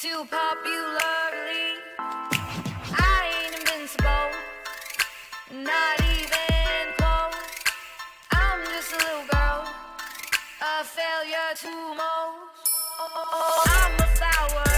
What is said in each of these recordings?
too popularly. I ain't invincible, not even close. I'm just a little girl, a failure to most. I'm a flower.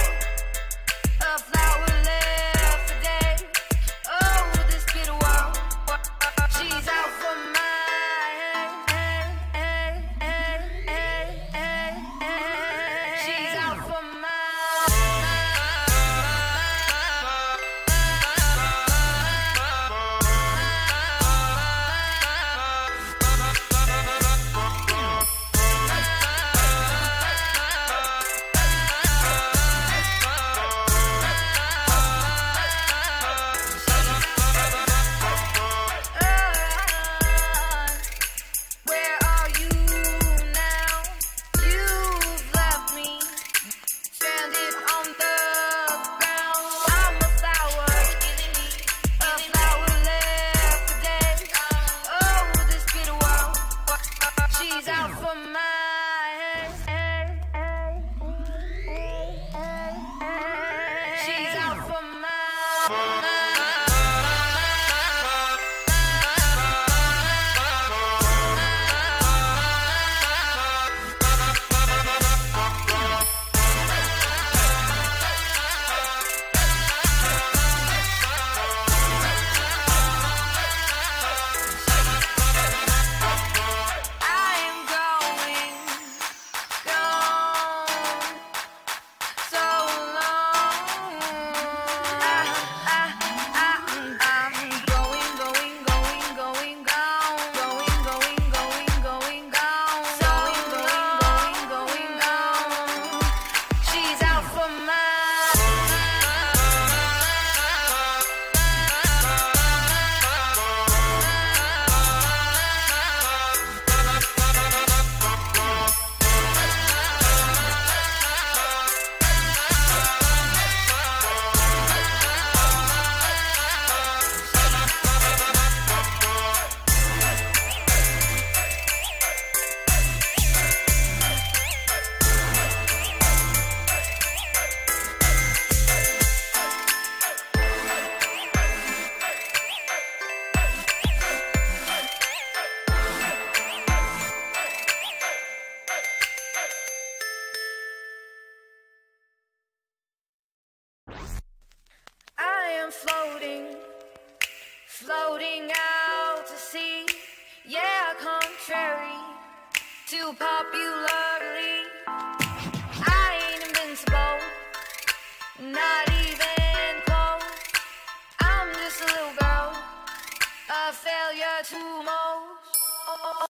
Floating, floating out to sea. Yeah, contrary to popularly, I ain't invincible, not even close. I'm just a little girl, a failure to most.